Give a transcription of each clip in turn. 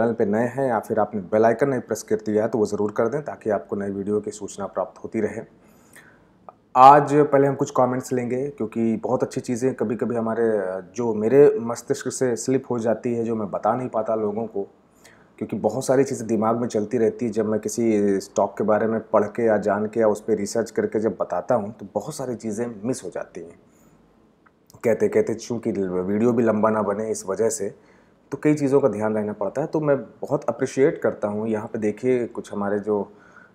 Channel पे नए हैं या फिर आपने बेल आइकन नहीं प्रेस कर दिया है तो वो ज़रूर कर दें ताकि आपको नई वीडियो की सूचना प्राप्त होती रहे। आज पहले हम कुछ कमेंट्स लेंगे, क्योंकि बहुत अच्छी चीज़ें कभी कभी हमारे, जो मेरे मस्तिष्क से स्लिप हो जाती है, जो मैं बता नहीं पाता लोगों को, क्योंकि बहुत सारी चीज़ें दिमाग में चलती रहती है। जब मैं किसी स्टॉक के बारे में पढ़ के या जान के या उस पर रिसर्च करके जब बताता हूँ तो बहुत सारी चीज़ें मिस हो जाती हैं। कहते कहते चूँकि वीडियो भी लंबा ना बने इस वजह से तो कई चीज़ों का ध्यान रहना पड़ता है तो मैं बहुत अप्रिशिएट करता हूँ। यहाँ पे देखिए कुछ हमारे जो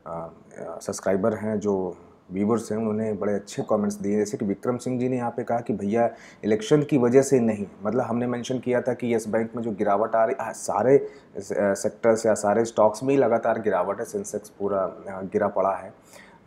सब्सक्राइबर हैं, जो व्यूवर्स हैं, उन्होंने बड़े अच्छे कमेंट्स दिए। जैसे कि विक्रम सिंह जी ने यहाँ पे कहा कि भैया इलेक्शन की वजह से नहीं मतलब हमने मेंशन किया था कि यस बैंक में जो गिरावट आ रही सारे सेक्टर्स या सारे स्टॉक्स में ही लगातार गिरावट है सेंसेक्स पूरा गिरा पड़ा है,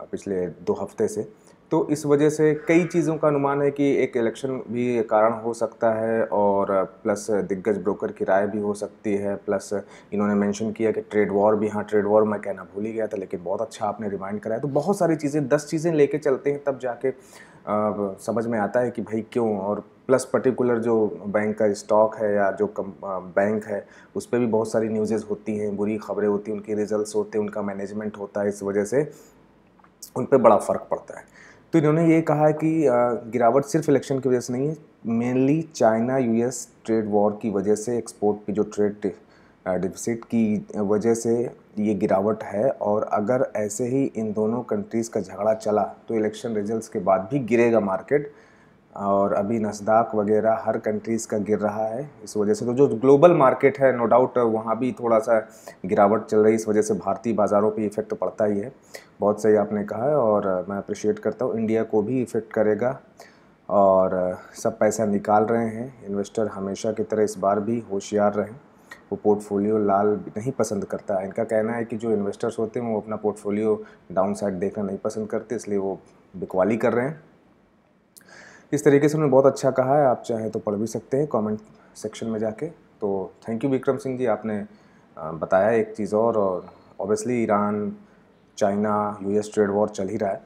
पिछले दो हफ़्ते से। तो इस वजह से कई चीज़ों का अनुमान है कि एक इलेक्शन भी कारण हो सकता है और प्लस दिग्गज ब्रोकर की राय भी हो सकती है प्लस इन्होंने मेंशन किया कि ट्रेड वॉर भी हाँ ट्रेड वॉर मैं कहना भूल ही गया था लेकिन बहुत अच्छा आपने रिमाइंड कराया। तो बहुत सारी चीज़ें दस चीज़ें लेके चलते हैं तब जाके आ, समझ में आता है कि भाई क्यों? और प्लस पर्टिकुलर जो बैंक का स्टॉक है या जो कम बैंक है उस पर भी बहुत सारी न्यूज़ेज़ होती हैं बुरी खबरें होती हैं उनके रिजल्ट्स होते हैं उनका मैनेजमेंट होता है इस वजह से उन पर बड़ा फ़र्क पड़ता है। तो इन्होंने ये कहा कि गिरावट सिर्फ़ इलेक्शन की वजह से नहीं है mainly China US trade war की वजह से एक्सपोर्ट की जो ट्रेड डिफिसिट की वजह से ये गिरावट है। और अगर ऐसे ही इन दोनों कंट्रीज़ का झगड़ा चला तो इलेक्शन रिजल्ट्स के बाद भी गिरेगा मार्केट और अभी नस्दाक वगैरह हर कंट्रीज़ का गिर रहा है। इस वजह से तो जो ग्लोबल मार्केट है नो डाउट वहाँ भी थोड़ा सा गिरावट चल रही है। इस वजह से भारतीय बाज़ारों पे इफ़ेक्ट पड़ता ही है। बहुत सही आपने कहा है और मैं अप्रिशिएट करता हूँ। इंडिया को भी इफ़ेक्ट करेगा और सब पैसा निकाल रहे हैं। इन्वेस्टर हमेशा की तरह इस बार भी होशियार रहें। वो पोर्टफोलियो लाल नहीं पसंद करता। है इनका कहना है कि जो इन्वेस्टर्स होते हैं, वो अपना पोर्टफोलियो डाउन साइड देखना नहीं पसंद करते, इसलिए वो बिकवाली कर रहे हैं। इस तरीके से उन्होंने बहुत अच्छा कहा है, आप चाहें तो पढ़ भी सकते हैं कमेंट सेक्शन में जाके। तो थैंक यू विक्रम सिंह जी, आपने बताया एक चीज़ और obviously Iran, China US trade war चल ही रहा है।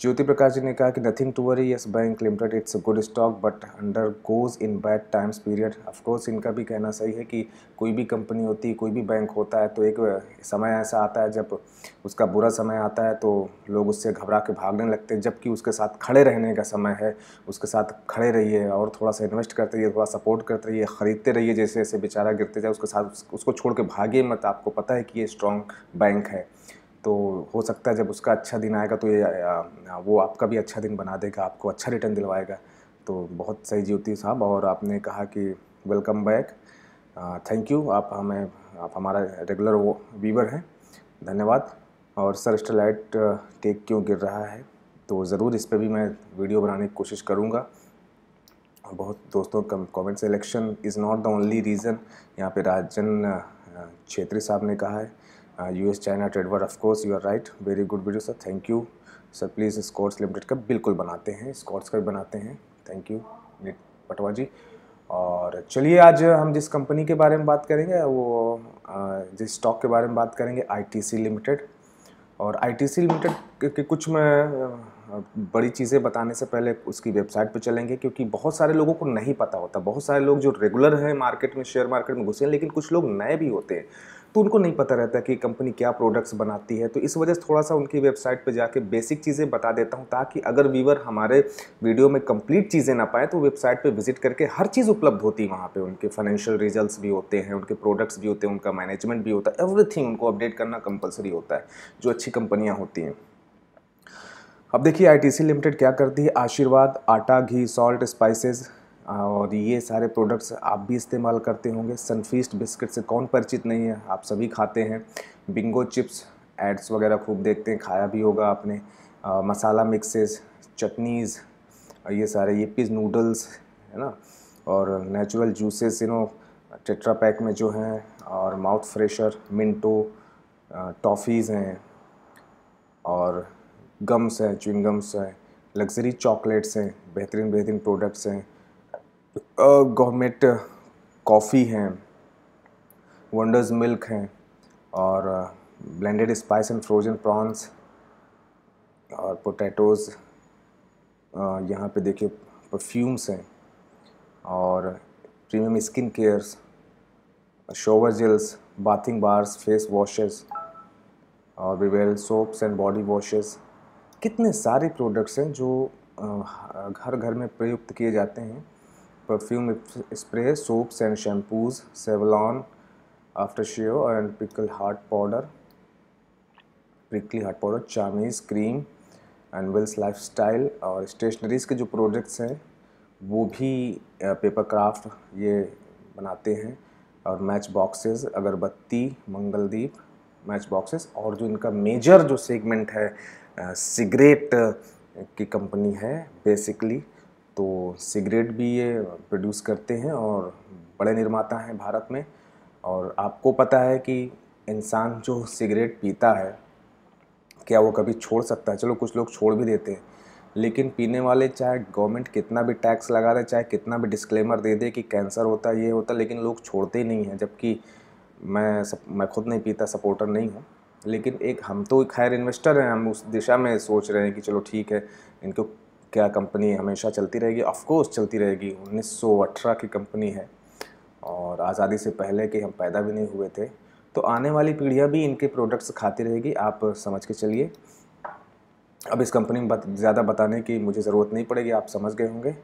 ज्योति प्रकाश जी ने कहा कि nothing to worry Yes Bank limited it's a good stock but undergoes in bad times period of course इनका भी कहना सही है कि कोई भी कंपनी होती है, कोई भी बैंक होता है तो एक समय ऐसा आता है जब उसका बुरा समय आता है तो लोग उससे घबरा के भागने लगते हैं, जबकि उसके साथ खड़े रहने का समय है, उसके साथ खड़े रहिए और थोड़ा सा इन्वेस्ट करते रहिए, थोड़ा सपोर्ट करते रहिए, ख़रीदते रहिए जैसे जैसे बेचारा गिरते जाए, उसके साथ, उसको छोड़ के भागिए मत। आपको पता है कि ये स्ट्रॉन्ग बैंक है। तो हो सकता है जब उसका अच्छा दिन आएगा तो ये वो आपका भी अच्छा दिन बना देगा, आपको अच्छा रिटर्न दिलवाएगा। तो बहुत सही ज्योति साहब, और आपने कहा कि वेलकम बैक थैंक यू आप हमें, आप हमारा रेगुलर वो वीवर हैं। धन्यवाद। और सर स्टेलाइट केक क्यों गिर रहा है? तो ज़रूर इस पर भी मैं वीडियो बनाने की कोशिश करूँगा। बहुत दोस्तों comments election is not the only reason यहाँ पे राजन छेत्री साहब ने कहा है U S China trade war of course you are right very good video sir thank you sir please Scotts limited का बिल्कुल बनाते हैं स्कॉट्स का भी बनाते हैं. थैंक यू पटवा जी और चलिए आज हम जिस कंपनी के बारे में बात करेंगे, वो जिस स्टॉक के बारे में बात करेंगे आईटीसी लिमिटेड और आईटीसी लिमिटेड के कुछ मैं बड़ी चीज़ें बताने से पहले उसकी वेबसाइट पे चलेंगे, क्योंकि बहुत सारे लोगों को नहीं पता होता। बहुत सारे लोग जो रेगुलर हैं मार्केट में, शेयर मार्केट में घुसे हैं, लेकिन कुछ लोग नए भी होते हैं तो उनको नहीं पता रहता कि कंपनी क्या प्रोडक्ट्स बनाती है। तो इस वजह से थोड़ा सा उनकी वेबसाइट पर जाके बेसिक चीज़ें बता देता हूँ, ताकि अगर व्यूवर हमारे वीडियो में कंप्लीट चीज़ें ना पाए तो वेबसाइट पर विज़िट करके हर चीज़ उपलब्ध होती है वहाँ पर उनके फाइनेंशियल रिज़ल्ट भी होते हैं, उनके प्रोडक्ट्स भी होते हैं, उनका मैनेजमेंट भी होता है एवरीथिंग उनको अपडेट करना कंपलसरी होता है, जो अच्छी कंपनियाँ होती हैं। अब देखिए आईटीसी लिमिटेड क्या करती है? आशीर्वाद आटा घी सॉल्ट स्पाइसेस और ये सारे प्रोडक्ट्स आप भी इस्तेमाल करते होंगे। सनफीस्ट बिस्किट से कौन परिचित नहीं है? आप सभी खाते हैं। बिंगो चिप्स एड्स वगैरह खूब देखते हैं। खाया भी होगा आपने। आ, मसाला मिक्सेस चटनीज़ ये सारे ये पीस नूडल्स है ना? और natural juices you know tetra pack में जो हैं और माउथ फ्रेशर मिंटो टॉफ़ीज़ हैं। और गम्स हैं च्विंगम्स हैं, लग्जरी चॉकलेट्स हैं बेहतरीन बेहतरीन प्रोडक्ट्स हैं। गवर्नमेंट कॉफ़ी हैं, वंडर्स मिल्क हैं और blended spice and frozen prawns और पोटैटोज़ यहाँ पे देखिए परफ्यूम्स हैं और premium skin cares, shower gels, bathing bars, face washes और Vivel soaps and body washes. कितने सारे प्रोडक्ट्स हैं जो घर घर में प्रयुक्त किए जाते हैं? Perfume spray soaps and shampoos Savlon after shave and pickle heart powder prickly heart powder Charmis cream and Wills lifestyle और स्टेशनरीज़ के जो प्रोडक्ट्स हैं, वो भी पेपर क्राफ्ट ये बनाते हैं और मैच बॉक्सेस अगरबत्ती, मंगलदीप मैच बॉक्सेस और जो इनका मेजर जो सेगमेंट है सिगरेट की कंपनी है बेसिकली तो सिगरेट भी ये प्रोड्यूस करते हैं और बड़े निर्माता हैं भारत में। और आपको पता है कि इंसान जो सिगरेट पीता है, क्या वो कभी छोड़ सकता है? चलो, कुछ लोग छोड़ भी देते हैं। लेकिन पीने वाले चाहे गवर्नमेंट कितना भी टैक्स लगा दे, चाहे कितना भी डिस्क्लेमर दे दे कि कैंसर होता है ये होता, लेकिन लोग छोड़ते ही नहीं हैं। जबकि मैं सब, मैं खुद नहीं पीता सपोर्टर नहीं हूँ। लेकिन एक हम तो खैर इन्वेस्टर हैं हम उस दिशा में सोच रहे हैं कि चलो ठीक है इनको क्या कंपनी हमेशा चलती रहेगी? ऑफकोर्स चलती रहेगी। 1918 की कंपनी है और आज़ादी से पहले के हम पैदा भी नहीं हुए थे। तो आने वाली पीढ़ियाँ भी इनके प्रोडक्ट्स खाती रहेगी। आप समझ के चलिए। अब इस कंपनी में बत, ज़्यादा बताने की मुझे ज़रूरत नहीं पड़ेगी आप समझ गए होंगे।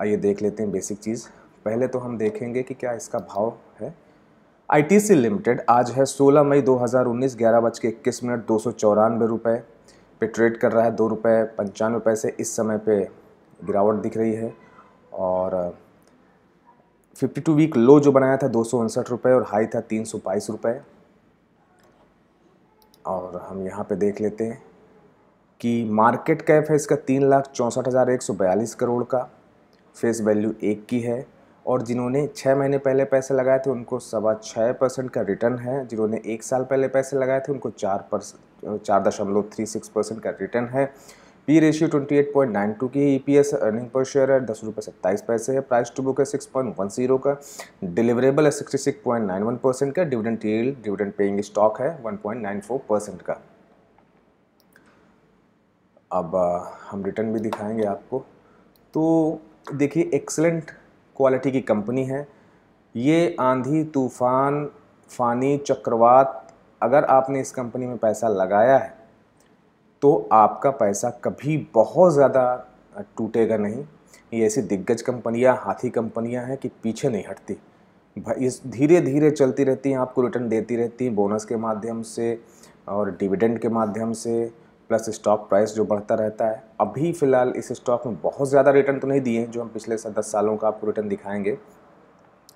आइए देख लेते हैं बेसिक चीज़। पहले तो हम देखेंगे कि क्या इसका भाव है। आई सी लिमिटेड आज है 16 मई 2019 ग्यारह बज के इक्कीस मिनट, दो सौ चौरानवे रुपये पे ट्रेड कर रहा है, दो रुपये पंचानवे पैसे इस समय पे गिरावट दिख रही है और 52 वीक लो जो बनाया था, दो सौ उनसठ रुपये और हाई था तीन सौ बाईस रुपये और हम यहाँ पे देख लेते हैं कि मार्केट कैप है इसका तीन लाख चौंसठ हज़ार एक सौ बयालीस करोड़ का फेस वैल्यू एक की है। और जिन्होंने छः महीने पहले पैसे लगाए थे, उनको सवा छः परसेंट का रिटर्न है। जिन्होंने एक साल पहले पैसे लगाए थे, उनको चार परसेंट चार दशमलव थ्री सिक्स परसेंट का रिटर्न है। पी रेशियो 28.92 की E P S earning per share है, दस रुपये सत्ताईस पैसे है। प्राइस टू बुक है सिक्स पॉइंट वन ज़ीरो का। डिलीवरेबल है sixty six point nine one percent का। Dividend yield dividend paying stock है one point nine four percent का। अब, हम रिटर्न भी दिखाएँगे आपको। तो देखिए एक्सलेंट क्वालिटी की कंपनी है। ये आंधी, तूफ़ान, फ़ानी, चक्रवात, अगर आपने इस कंपनी में पैसा लगाया है तो आपका पैसा कभी बहुत ज़्यादा टूटेगा नहीं। ये ऐसी दिग्गज कंपनियाँ, हाथी कंपनियाँ हैं कि पीछे नहीं हटती। इस धीरे धीरे चलती रहती हैं, आपको रिटर्न देती रहती हैं बोनस के माध्यम से और डिविडेंड के माध्यम से। प्लस स्टॉक प्राइस जो बढ़ता रहता है। अभी फ़िलहाल इस स्टॉक में बहुत ज़्यादा रिटर्न तो नहीं दिए हैं, जो हम पिछले दस सालों का आपको रिटर्न दिखाएँगे।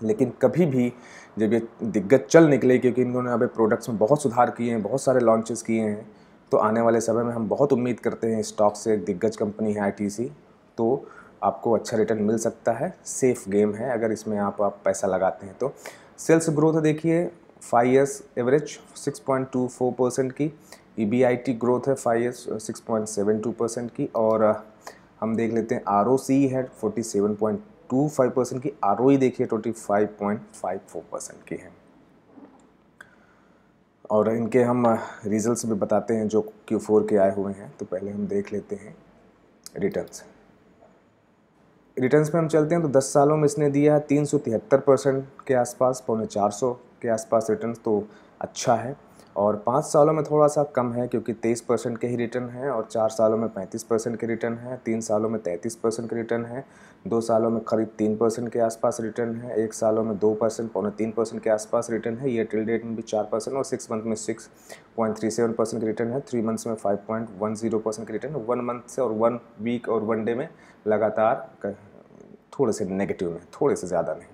लेकिन कभी भी जब ये दिग्गज चल निकले, क्योंकि इन्होंने अभी प्रोडक्ट्स में बहुत सुधार किए हैं, बहुत सारे लॉन्चेस किए हैं तो आने वाले समय में हम बहुत उम्मीद करते हैं स्टॉक से एक दिग्गज कंपनी है आईटीसी तो आपको अच्छा रिटर्न मिल सकता है। सेफ़ गेम है अगर इसमें आप आप पैसा लगाते हैं तो। सेल्स ग्रोथ देखिए फाइव ईयर्स एवरेज 6.24 परसेंट की। टी ग्रोथ है फाइव ईयर्स 6.72 परसेंट की और हम देख लेते हैं आर ओ सी है 47.25 परसेंट की। आर ई देखिए 25.54 परसेंट की है। और इनके हम रिजल्ट्स भी बताते हैं जो क्यू फोर के आए हुए हैं तो पहले हम देख लेते हैं रिटर्न्स रिटर्न्स में हम चलते हैं तो 10 सालों में इसने दिया है तीन सौ तिहत्तर परसेंट के आसपास, पौने चार सौ के आसपास रिटर्न्स तो अच्छा है। और पाँच सालों में थोड़ा सा कम है क्योंकि तेईस परसेंट के ही रिटर्न है और चार सालों में पैंतीस परसेंट के रिटर्न है, तीन सालों में तैंतीस परसेंट के रिटर्न है, दो सालों में करीब तीन परसेंट के आसपास रिटर्न है, एक सालों में दो परसेंट, पौने तीन परसेंट के आसपास रिटर्न है ईयर टिल डेट में भी चार परसेंट और सिक्स मंथ में six point three seven percent का रिटर्न है थ्री मंथ्स में five point one zero percent का रिटर्न है वन मंथ से और वन वीक और वन डे में लगातार थोड़े से नेगेटिव में, थोड़े से ज़्यादा नहीं।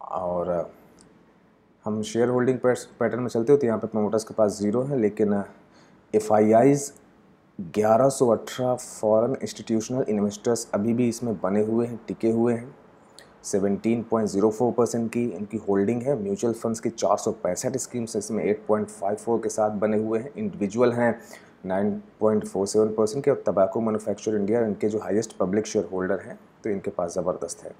और हम शेयर होल्डिंग पैटर्न में चलते हो तो यहाँ पे प्रमोटर्स के पास ज़ीरो है लेकिन एफ़ आई आईज़ ग्यारह सौ अठारह फॉरन इंस्टीट्यूशनल इन्वेस्टर्स अभी भी इसमें बने हुए हैं टिके हुए हैं। Seventeen point zero four percent की इनकी होल्डिंग है। म्यूचुअल फंड्स की चार सौ पैंसठ स्कीम्स इसमें एट पॉइंट फाइव फोर के साथ बने हुए हैं। इंडिविजुअल हैं nine point four seven percent के और तबाकू मैनुफैक्चर इंडिया इनके जो हाईएस्ट पब्लिक शेयर होल्डर हैं तो इनके पास ज़बरदस्त है।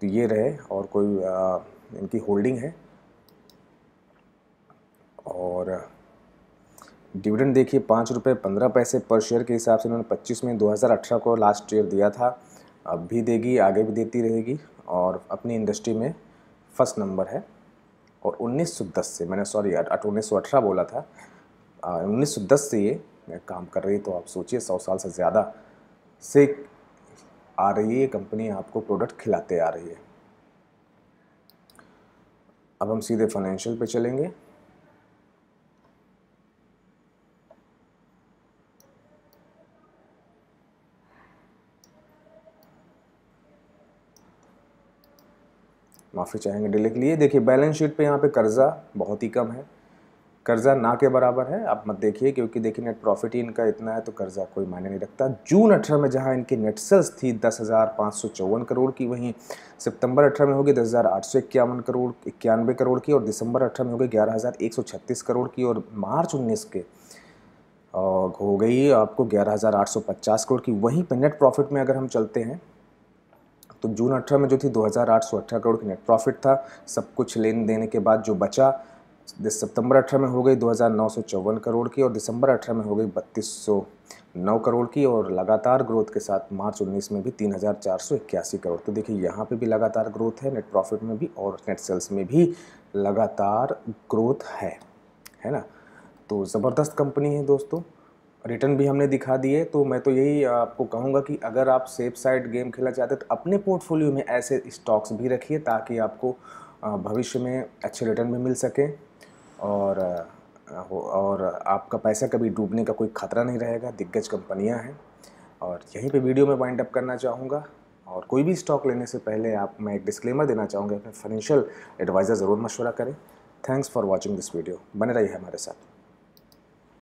तो ये रहे और कोई आ, इनकी होल्डिंग है। और डिविडेंड देखिए, पाँच रुपये पंद्रह पैसे पर शेयर के हिसाब से उन्होंने पच्चीस में दो हज़ार अठारह को लास्ट ईयर दिया था। अब भी देगी, आगे भी देती रहेगी और अपनी इंडस्ट्री में फ़र्स्ट नंबर है। और 1910 से मैंने सॉरी उन्नीस सौ अठारह बोला था। उन्नीस सौ दस से ये काम कर रही है तो आप सोचिए, सौ साल से ज़्यादा से आ रही है कंपनी, आपको प्रोडक्ट खिलाते आ रही है। अब हम सीधे फाइनेंशियल पे चलेंगे। माफ़ी चाहेंगे डिले। के लिए देखिए, बैलेंस शीट पे यहाँ पे कर्ज़ा बहुत ही कम है। कर्ज़ा ना के बराबर है। आप मत देखिए, क्योंकि देखिए नेट प्रॉफिट ही इनका इतना है तो कर्ज़ा कोई मायने नहीं रखता। जून अठारह में जहाँ इनकी नेट सेल्स थी दस हज़ार पाँच सौ चौवन करोड़ की, वहीं सितंबर अठारह में होगी दस हज़ार आठ सौ इक्यावन करोड़, इक्यानवे करोड़ की, और दिसंबर अठारह में होगी ग्यारह हज़ार एक सौ छत्तीस करोड़ की, और मार्च उन्नीस के हो गई आपको ग्यारह हज़ार आठ सौ पचास करोड़ की। वहीं पर नेट प्रॉफिट में अगर हम चलते हैं तो जून अठारह में जो थी, दो हज़ार आठ सौ अठारह करोड़ की नेट प्रॉफिट था। सब कुछ लेन देने के बाद जो बचा सितंबर अठारह में हो गई दो हज़ार नौ सौ चौवन करोड़ की और दिसंबर अठारह में हो गई बत्तीस नौ करोड़ की और लगातार ग्रोथ के साथ मार्च उन्नीस में भी तीन हज़ार चार सौ इक्यासी करोड़। तो देखिए, यहाँ पे भी लगातार ग्रोथ है नेट प्रॉफिट में भी और नेट सेल्स में भी लगातार ग्रोथ है है ना? तो ज़बरदस्त कंपनी है दोस्तों। रिटर्न भी हमने दिखा दिए तो मैं तो यही आपको कहूँगा कि अगर आप सेफ़ साइड गेम खेलना चाहते हैं तो अपने पोर्टफोलियो में ऐसे स्टॉक्स भी रखिए ताकि आपको भविष्य में अच्छे रिटर्न भी मिल सकें। और और आपका पैसा कभी डूबने का कोई ख़तरा नहीं रहेगा, दिग्गज कंपनियाँ हैं। और यहीं पे वीडियो में वाइंड अप करना चाहूँगा। और कोई भी स्टॉक लेने से पहले आप, मैं एक डिस्क्लेमर देना चाहूँगा अपने फाइनेंशियल एडवाइज़र ज़रूर मशवरा करें। Thanks for watching this video बने रहिए हमारे साथ।